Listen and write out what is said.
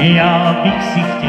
Ja, wie sich